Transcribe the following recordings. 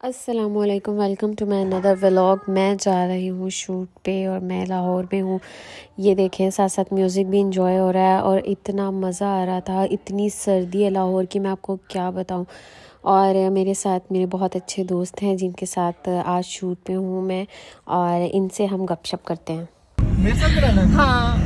असलकम welcome to my another vlog मैं जा रही हूँ शूट पे और मैं लाहौर में हूँ। ये देखें साथ साथ म्यूज़िक भी इंजॉय हो रहा है और इतना मज़ा आ रहा था इतनी सर्दी है लाहौर की मैं आपको क्या बताऊँ। और मेरे साथ मेरे बहुत अच्छे दोस्त हैं जिनके साथ आज शूट पे हूँ मैं और इनसे हम गपशप करते हैं। मेरे साथ हाँ।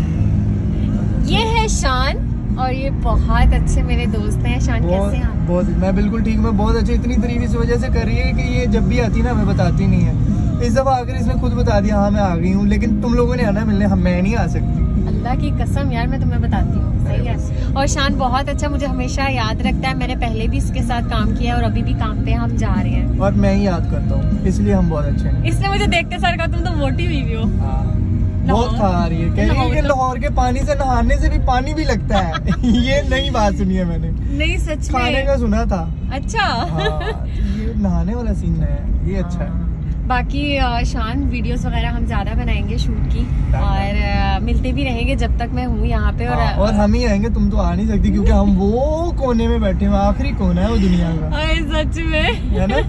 ये है शान। और ये बहुत अच्छे मेरे दोस्त हैं। शान कैसे हैं बहुत मैं बिल्कुल ठीक मैं बहुत अच्छे इतनी तारीफ़ इस वजह से कर रही है कि ये जब भी आती ना हमें बताती नहीं है। इस दफ़ा आकर इसने खुद बता दिया हाँ मैं आ गई हूँ। लेकिन तुम लोगों ने आना मिलने हम मैं नहीं आ सकती। अल्लाह की कसम यार मैं तुम्हें बताती हूँ। सही है। और शान बहुत अच्छा मुझे हमेशा याद रखता है। मैंने पहले भी इसके साथ काम किया है और अभी भी काम पे हम जा रहे हैं। और मैं ही याद करता हूँ इसलिए हम बहुत अच्छे हैं। इसने मुझे देखते सर का तुम तो मोटी हुई हो। हाँ। बहुत खा रही है कह रही है कि लाहौर के पानी से नहाने से भी पानी भी लगता है। ये नई बात सुनी है मैंने। नहीं सच खाने का सुना था। अच्छा। हाँ, ये नहाने वाला सीन है। ये अच्छा है। हाँ। बाकी शान वीडियोस वगैरह हम ज़्यादा बनाएँगे शूट की। और मिलते भी रहेंगे जब तक मैं हूँ यहाँ पे। और हाँ, और हम ही आएँगे तुम तो आ नहीं सकती क्योंकि हम वो कोने में बैठे हैं। आखिरी कोना है वो दुनिया का। सच में। है ना?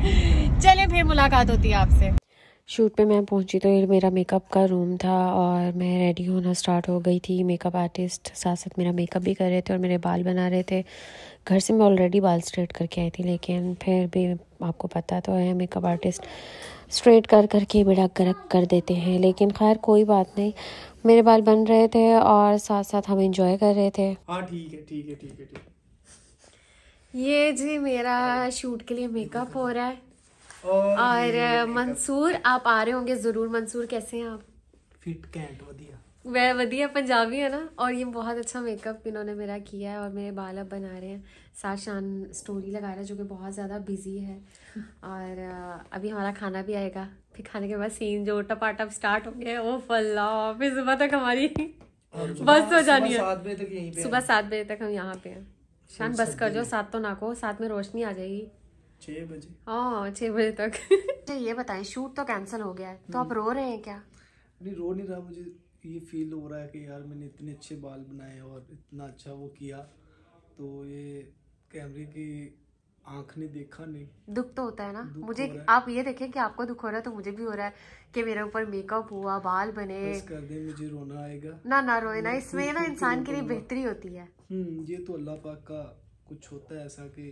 चले फिर मुलाकात होती है आपसे। शूट पे मैं पहुँची तो ये मेरा मेकअप का रूम था और मैं रेडी होना स्टार्ट हो गई थी। मेकअप आर्टिस्ट साथ साथ मेरा मेकअप भी कर रहे थे और मेरे बाल बना रहे थे। घर से मैं ऑलरेडी बाल स्ट्रेट करके आई थी लेकिन फिर भी आपको पता तो है मेकअप आर्टिस्ट स्ट्रेट कर करके बड़ा गरक कर देते हैं। लेकिन खैर कोई बात नहीं। मेरे बाल बन रहे थे और साथ साथ हम इंजॉय कर रहे थे। हाँ ठीक है ठीक है ठीक है ठीक ये जी मेरा शूट के लिए मेकअप हो रहा है। और मंसूर आप आ रहे होंगे ज़रूर। मंसूर कैसे हैं आप? फिट कैंट वधिया वह वधिया पंजाबी है ना? और ये बहुत अच्छा मेकअप इन्होंने मेरा किया है और मेरे बाल अब बना रहे हैं। साथ शान स्टोरी लगा रहे हैं जो कि बहुत ज़्यादा बिज़ी है। और अभी हमारा खाना भी आएगा। फिर खाने के बाद सीन जो टपाटप स्टार्ट हो गया वो फल्ला फिर सुबह तक हमारी बस हो जानी है। सुबह सात बजे तक हम यहाँ पे हैं। शान बस कर जो सात तो ना को साथ में रोशनी आ जाएगी। छह बजे। हाँ छह बजे तक। अच्छा ये बताएँ शूट तो कैंसिल हो गया है। तो आप रो रहे हैं क्या? नहीं रो नहीं रहा मुझे ये फील हो रहा है कि यार मैंने इतने अच्छे बाल बनाए और इतना अच्छा वो किया। तो ये कैमरे की आँख ने देखा नहीं। दुख तो होता है ना? मुझे है। आप ये देखें कि आपको दुख हो रहा है तो मुझे भी हो रहा है कि मेरे ऊपर मेकअप हुआ बाल बने। कर दे मुझे रोना आएगा। ना ना रोए ना इसमें ना इंसान के लिए बेहतरी होती है। हम्म ये तो अल्लाह पाक का कुछ होता है ऐसा कि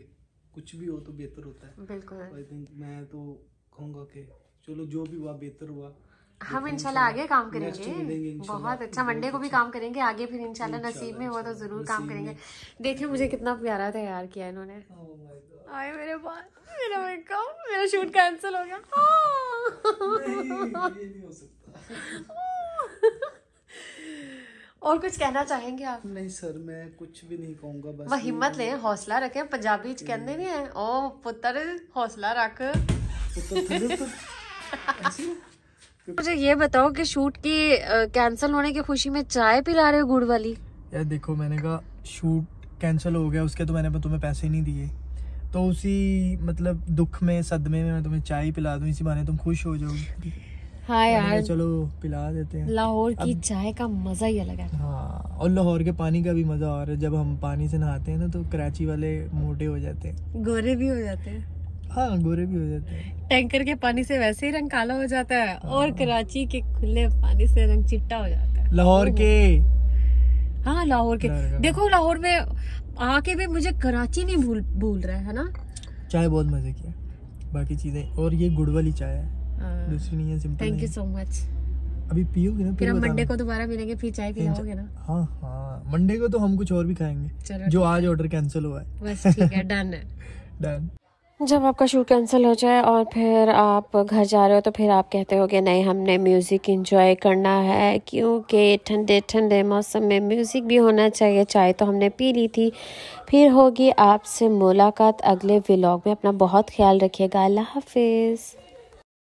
कुछ भी हो तो बेहतर होता है। बिल्कुल। आई थिंक मैं तो कहूँगा कि चलो जो भी हुआ बेहतर हुआ। हम इंशाल्लाह आगे काम करेंगे। बहुत अच्छा मंडे को भी काम करेंगे आगे फिर इंशाल्लाह नसीब में हुआ तो ज़रूर काम करेंगे। देखिए मुझे कितना प्यारा तैयार किया इन्होंने। Oh आए मेरे पास मेरा मेकअप मेरा शूट कैंसिल हो गया। नहीं हो सकता। और कुछ कहना चाहेंगे आप? नहीं सर मैं कुछ भी नहीं कहूँगा बस वह हिम्मत ले हौसला रखें पंजाबी च कहते नहीं है। ओ पुत्र हौसला रख। मुझे ये बताओ कि शूट की कैंसिल होने की खुशी में चाय पिला रहे हो गुड़ वाली? यार देखो मैंने कहा शूट कैंसिल हो गया उसके तो मैंने तुम्हें पैसे नहीं दिए। तो उसी मतलब दुख में सदमे में मैं तुम्हें चाय पिला दूँ इसी बहाने तुम खुश हो जाओगी। हाँ यार। चलो पिला देते हैं। लाहौर की चाय का मज़ा ही अलग है। हाँ और लाहौर के पानी का भी मज़ा और जब हम पानी से नहाते हैं ना तो कराची वाले मोटे हो जाते हैं। गोरे भी हो जाते हैं। हाँ गोरे भी हो जाते हैं। टैंकर के पानी से वैसे ही रंग काला हो जाता है हाँ। और कराची के खुले पानी से रंग चिट्टा हो जाता है। लाहौर के? हाँ लाहौर के। देखो लाहौर में आके भी मुझे कराची नहीं भूल भूल रहा है ना? चाय बहुत मज़े की है। बाकी चीज़ें और ये गुड़ वाली चाय है हाँ। दूसरी नहीं है simple thank you so much अभी पियोगे ना फिर हम मंडे को दोबारा मिलेंगे फिर चाय पिलाओगे ना? हाँ हाँ। मंडे को तो हम कुछ और भी खाएँगे जो आज ऑर्डर कैंसिल हुआ है। बस ठीक है डन है। डन जब आपका शूट कैंसिल हो जाए और फिर आप घर जा रहे हो तो फिर आप कहते हो कि नहीं हमने म्यूज़िक इंजॉय करना है क्योंकि ठंडे ठंडे मौसम में म्यूज़िक भी होना चाहिए। चाय तो हमने पी ली थी। फिर होगी आपसे मुलाकात। अगले व्लॉग में अपना बहुत ख्याल रखिएगा। अल्लाह हाफिज़।